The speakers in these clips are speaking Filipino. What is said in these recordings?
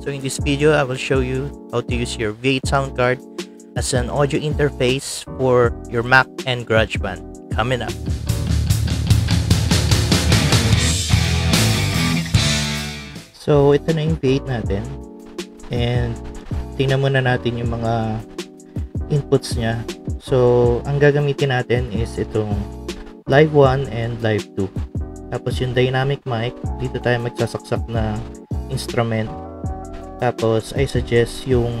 So in this video, I will show you how to use your V8 sound card as an audio interface for your Mac and GarageBand. Coming up. So ito na yung V8 natin. And tingnan muna natin yung mga inputs niya. So ang gagamitin natin is itong Live 1 and Live 2. Tapos yung dynamic mic, dito tayo magsasaksak na instrument. Tapos I suggest yung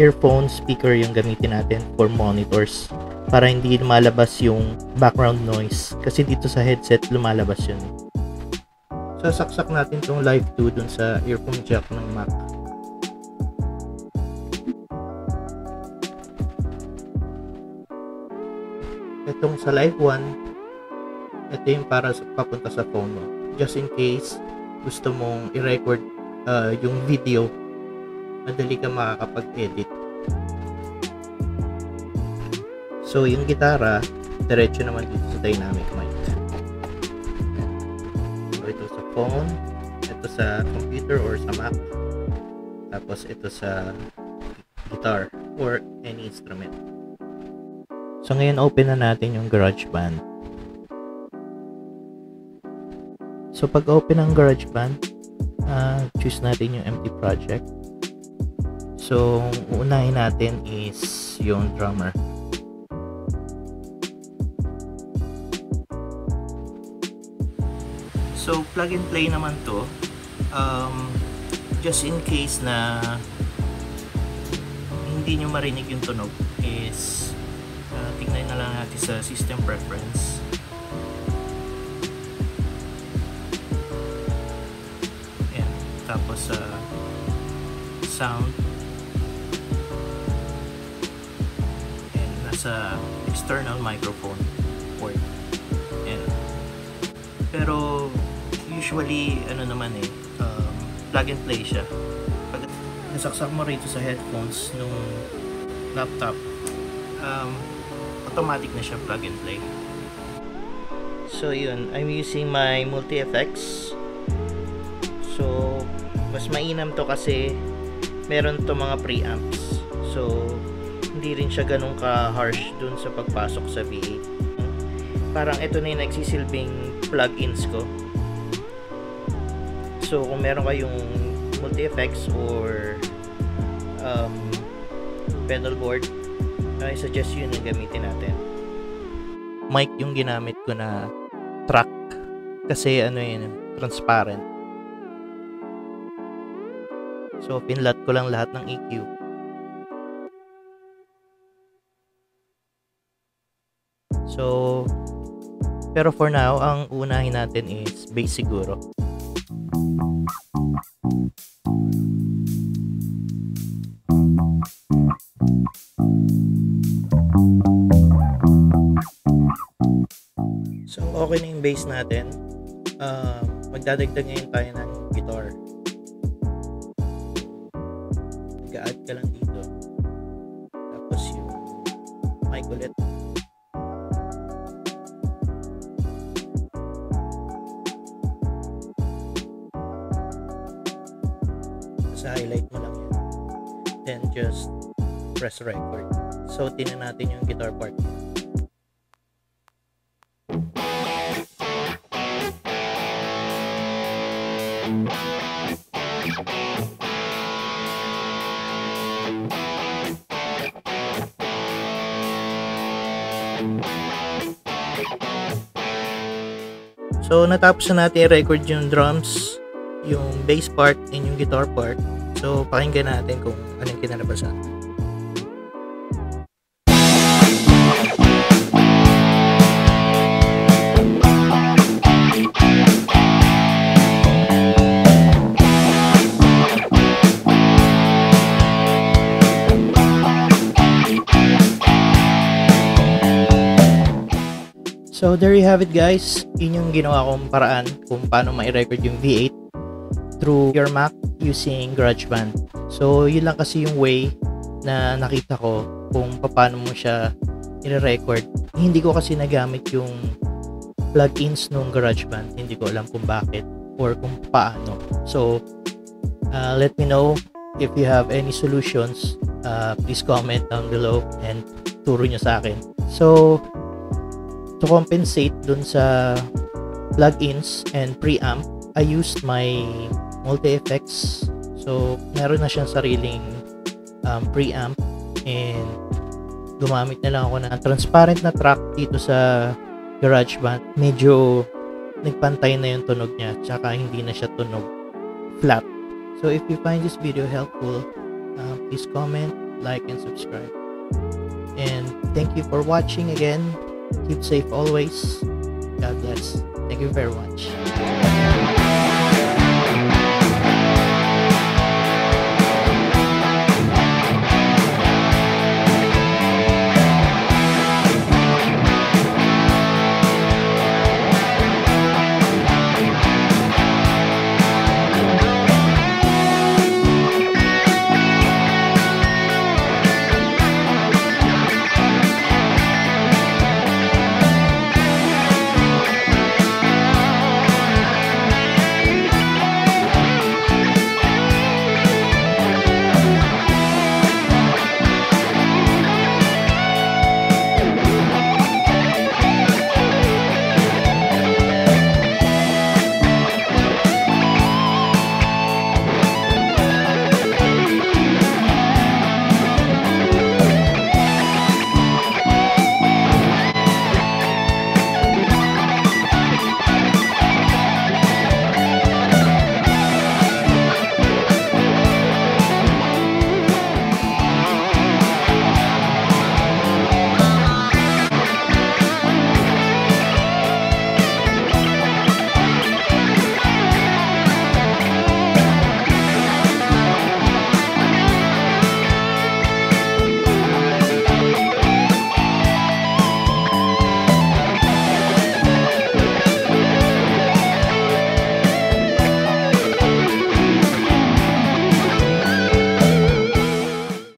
earphone speaker yung gamitin natin for monitors para hindi lumalabas yung background noise kasi dito sa headset lumalabas yun. Sasaksak natin tong Live 2 dun sa earphone jack ng Mac. Itong sa Live 1, ito yung para papunta sa phone mo. Just in case gusto mong i-record uh, yung video, madali ka makakapag-edit. So, yung gitara, diretso naman dito sa dynamic mic. So, ito sa phone, ito sa computer or sa Mac, tapos ito sa guitar or any instrument. So, ngayon open na natin yung GarageBand. So, pag open ng GarageBand, uh, choose natin yung empty project. So, unahin natin is yung drummer. So, plug and play naman to. Um, just in case na hindi nyo marinig yung tunog is uh, tingnan na lang natin sa system preference. Ayan. Tapos sa uh, sound nasa external microphone port. Ayan. Pero usually ano naman eh um, plug and play siya. Pag nasaksak mo rito sa headphones nung laptop um, automatic na siya plug and play. So yun. I'm using my multi effects so mas mainam to kasi meron to mga preamps. So hindi rin siya ganun ka harsh dun sa pagpasok sa V8 parang ito na yung nagsisilbing plugins ko So, kung meron kayong multi-effects or um, pedal board, I suggest yun yung gamitin natin. Mic yung ginamit ko na track kasi ano yun, transparent. So, pinlat ko lang lahat ng EQ. So, pero for now, ang unahin natin is bass siguro. So, okay na yung bass natin. Uh, magdadagdag ngayon tayo ng guitar. Sa highlight mo lang yan. Then just press record. So, tinan natin yung guitar part. So, natapos na natin i-record yung drums, yung bass part, and yung guitar part. So, pakinggan natin kung anong kinalabasan. So, there you have it guys. Yun yung ginawa kong paraan kung paano ma-record yung V8 through your Mac using GarageBand. So, yun lang kasi yung way na nakita ko kung paano mo siya i-record. Hindi ko kasi nagamit yung plugins nung GarageBand. Hindi ko alam kung bakit or kung paano. So, uh, let me know if you have any solutions, uh, please comment down below and turo nyo sa akin. So, to compensate dun sa plugins and preamp, I used my multi-effects. So, meron na siyang sariling um, preamp and gumamit na lang ako ng transparent na track dito sa GarageBand. Medyo nagpantay na yung tunog niya tsaka hindi na siya tunog flat. So if you find this video helpful, uh, please comment, like, and subscribe. And thank you for watching again. Keep safe always. God bless. Thank you very much.